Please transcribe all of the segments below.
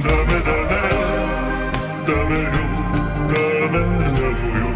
dame, dame, dame luz, dame la luz.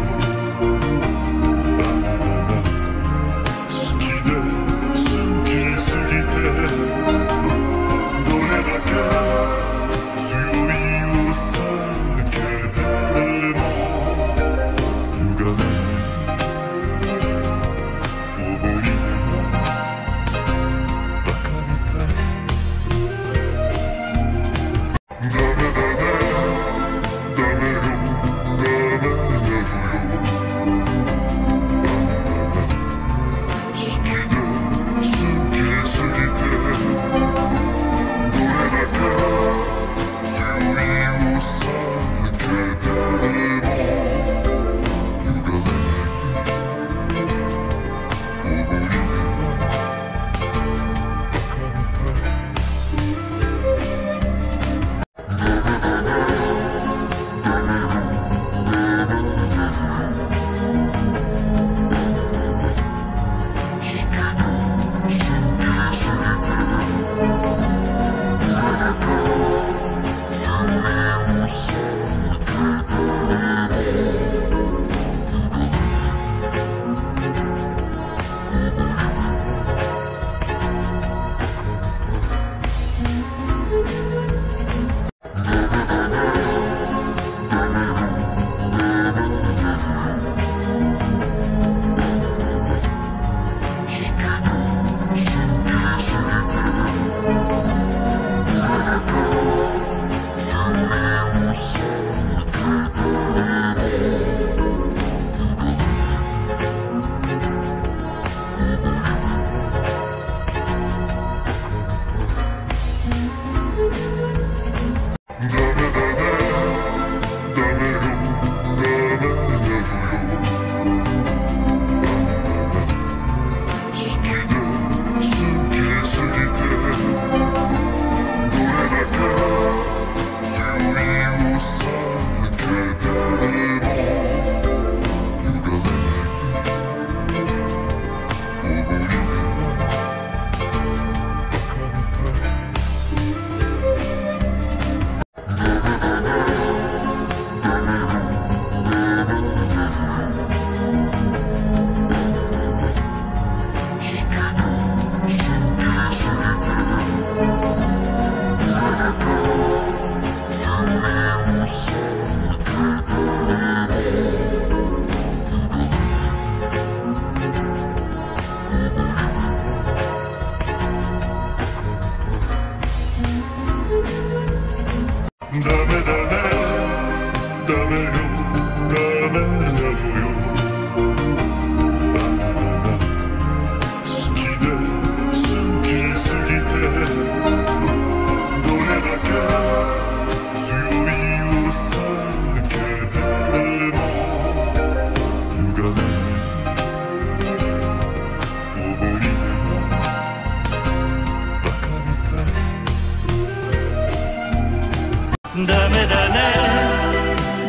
ダメだね。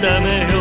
ダメよ。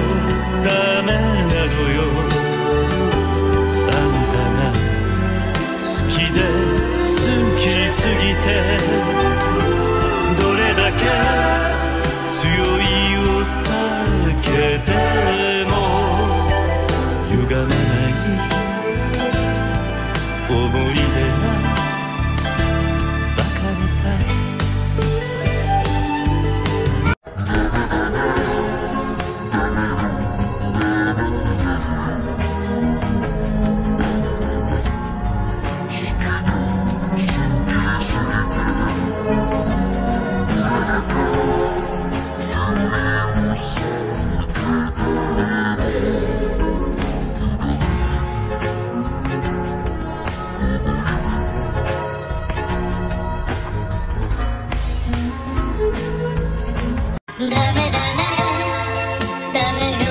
done it.